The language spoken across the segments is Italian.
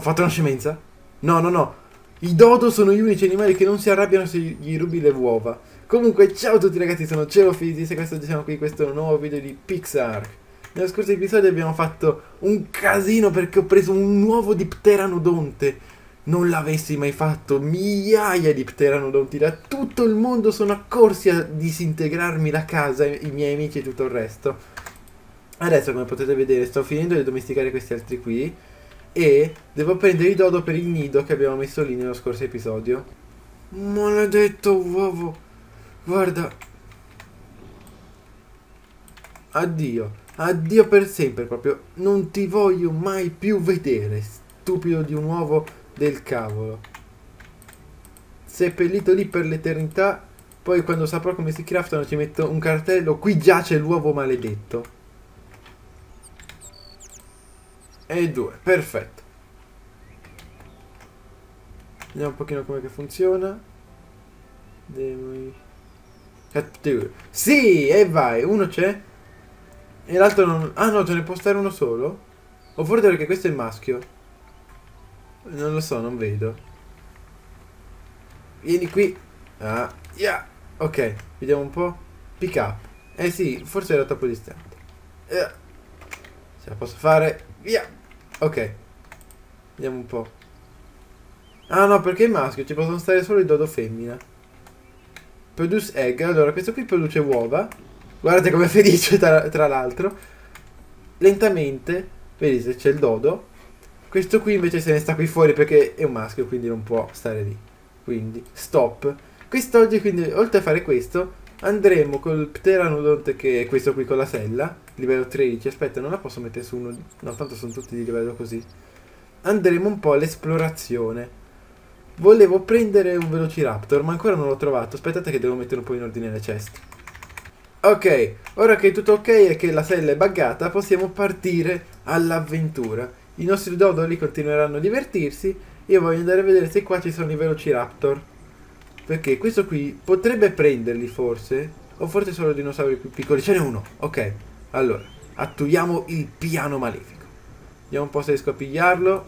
Ho fatto una scemenza? No, no, no. I dodo sono gli unici animali che non si arrabbiano se gli rubi le uova. Comunque, ciao a tutti ragazzi, sono Cielo Fizis e questo siamo qui, questo è un nuovo video di Pixar. Nello scorso episodio abbiamo fatto un casino perché ho preso un nuovo dipteranodonte. Non l'avessi mai fatto, migliaia di pteranodonti da tutto il mondo sono accorsi a disintegrarmi la casa, i miei amici e tutto il resto. Adesso, come potete vedere, sto finendo di domesticare questi altri qui e devo prendere i dodo per il nido che abbiamo messo lì nello scorso episodio. Maledetto uovo. Guarda. Addio. Addio per sempre proprio. Non ti voglio mai più vedere. Stupido di un uovo del cavolo. Seppellito lì per l'eternità. Poi quando saprò come si craftano ci metto un cartello. Qui giace l'uovo maledetto. E due, perfetto. Vediamo un pochino come funziona. Demo... Cattura. Sì, e vai, uno c'è. E l'altro non... Ah no, ce ne può stare uno solo? O forse perché questo è maschio? Non lo so, non vedo. Vieni qui. Ah, yeah. Ok, vediamo un po'. Pick up. Eh sì, forse era troppo distante. Eh. Ce la posso fare. Via. Ok. Vediamo un po'. Ah no, perché è maschio, ci possono stare solo i dodo femmina. Produce egg. Allora, questo qui produce uova. Guardate com'è felice tra, tra l'altro. Lentamente, vedi se c'è il dodo. Questo qui invece se ne sta qui fuori perché è un maschio, quindi non può stare lì. Quindi, stop. Quest'oggi, quindi, oltre a fare questo, andremo col pteranodonte che è questo qui con la sella livello 13 aspetta non la posso mettere su uno no tanto sono tutti di livello così andremo un po' all'esplorazione volevo prendere un velociraptor ma ancora non l'ho trovato aspettate che devo mettere un po' in ordine le ceste ok ora che tutto ok e che la sella è buggata possiamo partire all'avventura i nostri dodoli continueranno a divertirsi io voglio andare a vedere se qua ci sono i velociraptor perché questo qui potrebbe prenderli forse. O forse solo dinosauri più piccoli. Ce n'è uno. Ok. Allora, attuiamo il piano malefico. Vediamo un po' se riesco a pigliarlo.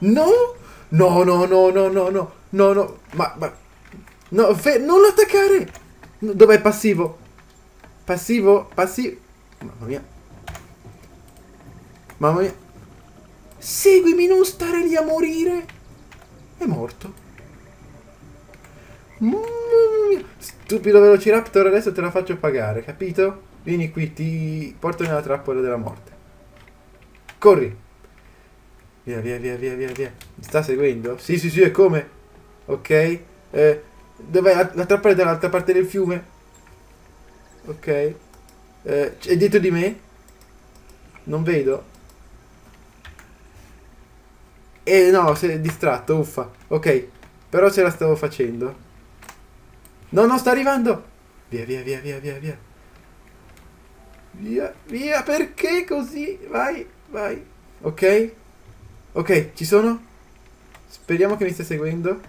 No! No, no, no, no, no, no. No, no. Ma, ma... No, non attaccare! Dov'è passivo? Passivo? Passivo? Mamma mia. Mamma mia. Seguimi, non stare lì a morire. È morto. Stupido Velociraptor, adesso te la faccio pagare, capito? Vieni qui, ti porto nella trappola della morte. Corri! Via, via, via, via, via, via. Mi sta seguendo? Sì, sì, sì, e come? Ok. Eh, dov'è la, la trappola dall'altra parte del fiume? Ok. Eh, è dietro di me? Non vedo. Eh no, sei distratto, uffa. Ok, però ce la stavo facendo. No, no, sta arrivando. Via, via, via, via, via, via. Via, via, perché così? Vai, vai. Ok? Ok, ci sono? Speriamo che mi stia seguendo.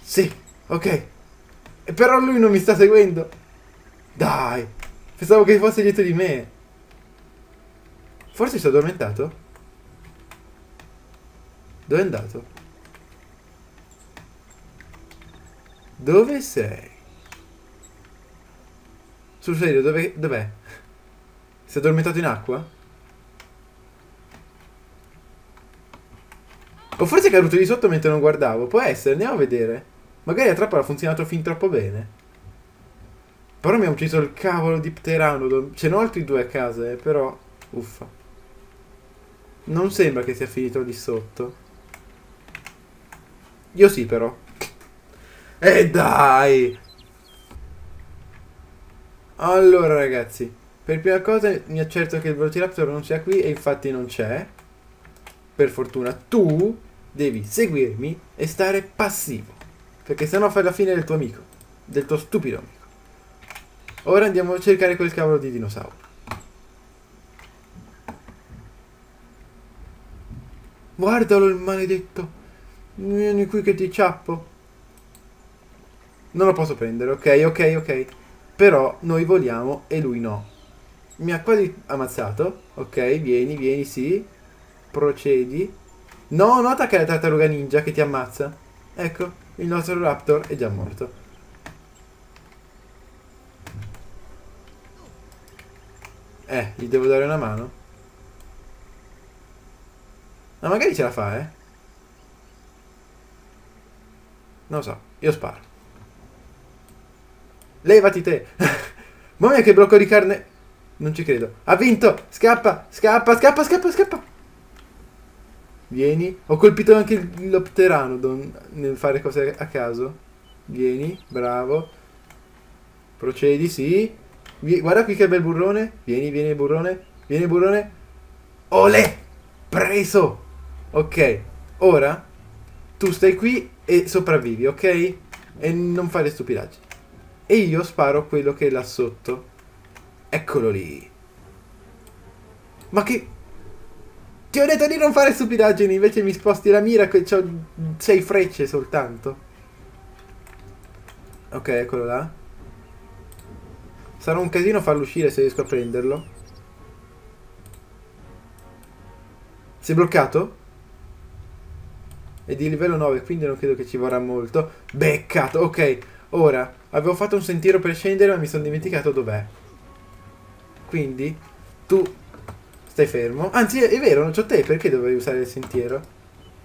Sì, ok. Però lui non mi sta seguendo. Dai. Pensavo che fosse dietro di me. Forse si è addormentato? Dove è andato? Dove sei? Sul serio, dov'è? Si è addormentato in acqua? O forse è caduto di sotto mentre non guardavo. Può essere, andiamo a vedere. Magari la trappola ha funzionato fin troppo bene. Però mi ha ucciso il cavolo di Pteranodon. Ce n'ho altri due a casa, eh, però... Uffa. Non sembra che sia finito di sotto. Io sì, però. E eh dai! Allora ragazzi, per prima cosa mi accerto che il Velociraptor non sia qui e infatti non c'è. Per fortuna tu devi seguirmi e stare passivo. Perché sennò fai la fine del tuo amico. Del tuo stupido amico. Ora andiamo a cercare quel cavolo di dinosauro. Guardalo il maledetto. Vieni qui che ti ciappo. Non lo posso prendere, ok, ok, ok. Però noi voliamo e lui no. Mi ha quasi ammazzato. Ok, vieni, vieni, sì. procedi. No, non attaccare la tartaruga ninja che ti ammazza. Ecco, il nostro raptor è già morto. Eh, gli devo dare una mano. Ma magari ce la fa, eh. Non lo so, io sparo. Levati te. Mamma mia che blocco di carne. Non ci credo. Ha vinto. Scappa, scappa, scappa, scappa, scappa. Vieni. Ho colpito anche il Lopteranodon nel fare cose a caso. Vieni, bravo. Procedi, sì. Guarda qui che bel burrone. Vieni, vieni burrone. Vieni burrone. Olè! Preso! Ok, ora tu stai qui e sopravvivi, ok? E non fare stupidaggini. E io sparo quello che è là sotto. Eccolo lì. Ma che... Ti ho detto di non fare stupidaggini, invece mi sposti la mira che ho sei frecce soltanto. Ok, eccolo là. Sarà un casino farlo uscire se riesco a prenderlo. Sei bloccato? È di livello 9, quindi non credo che ci vorrà molto. Beccato, ok. Ora, avevo fatto un sentiero per scendere, ma mi sono dimenticato dov'è. Quindi, tu stai fermo. Anzi, è vero, non c'ho te, perché dovevi usare il sentiero?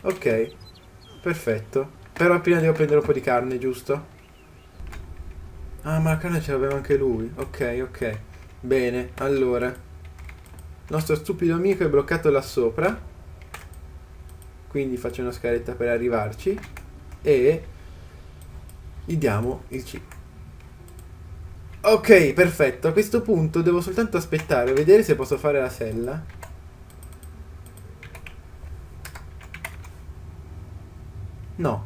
Ok, perfetto. Però prima devo prendere un po' di carne, giusto? Ah, ma la carne ce l'aveva anche lui. Ok, ok. Bene, allora. Il nostro stupido amico è bloccato là sopra. Quindi faccio una scaletta per arrivarci. E gli diamo il cibo. Ok, perfetto. A questo punto devo soltanto aspettare, vedere se posso fare la sella. No.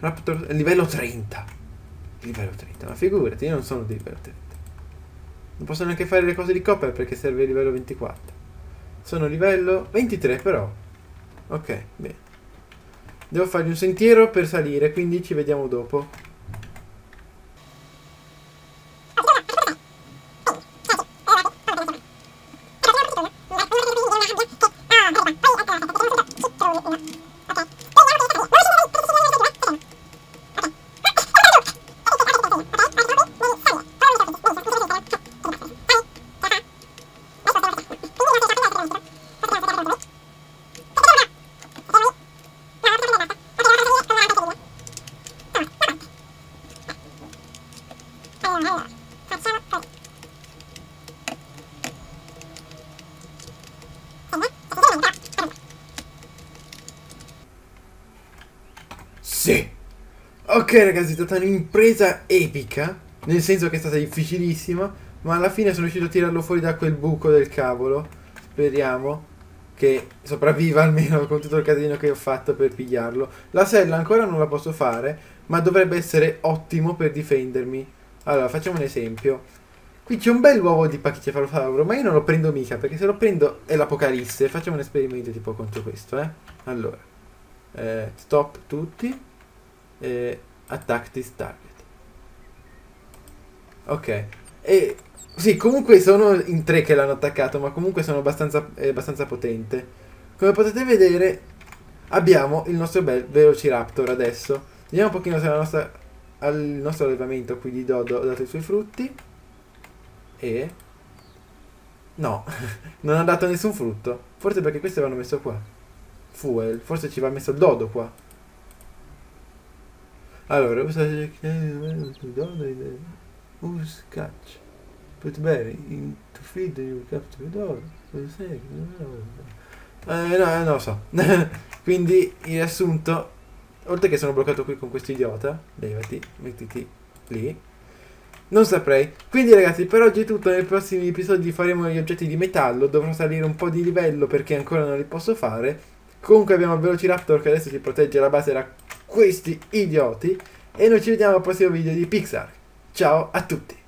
Raptor livello 30 livello 30. Ma figurati, io non sono di livello 30. Non posso neanche fare le cose di Copper perché serve il livello 24. Sono livello 23 però. Ok, bene. Devo fargli un sentiero per salire, quindi ci vediamo dopo. Sì. Ok ragazzi, è stata un'impresa epica, nel senso che è stata difficilissima, ma alla fine sono riuscito a tirarlo fuori da quel buco del cavolo. Speriamo che sopravviva almeno con tutto il casino che ho fatto per pigliarlo. La sella ancora non la posso fare, ma dovrebbe essere ottimo per difendermi. Allora, facciamo un esempio. Qui c'è un bel uovo di pachycephalosauro, ma io non lo prendo mica, perché se lo prendo è l'apocalisse. Facciamo un esperimento tipo contro questo, eh. Allora, eh, stop tutti eh, attack this target. Ok. E sì, comunque sono in tre che l'hanno attaccato, ma comunque sono abbastanza, eh, abbastanza potente. Come potete vedere, abbiamo il nostro bel Velociraptor adesso. Vediamo un pochino se la nostra, al nostro allevamento qui di Dodo ha dato i suoi frutti. E... No, non ha dato nessun frutto. Forse perché questi vanno messo qua. Fuel, forse ci va messo il Dodo qua. Allora, usa use catch. Put berry in to feed you capture dog. Eh, no, non lo so. Quindi, in riassunto, oltre che sono bloccato qui con questo idiota, levati, mettiti lì. Non saprei. Quindi ragazzi, per oggi è tutto. Nei prossimi episodi faremo gli oggetti di metallo. Dovrò salire un po' di livello perché ancora non li posso fare. Comunque abbiamo il Velociraptor che adesso si protegge la base questi idioti e noi ci vediamo al prossimo video di Pixar. Ciao a tutti!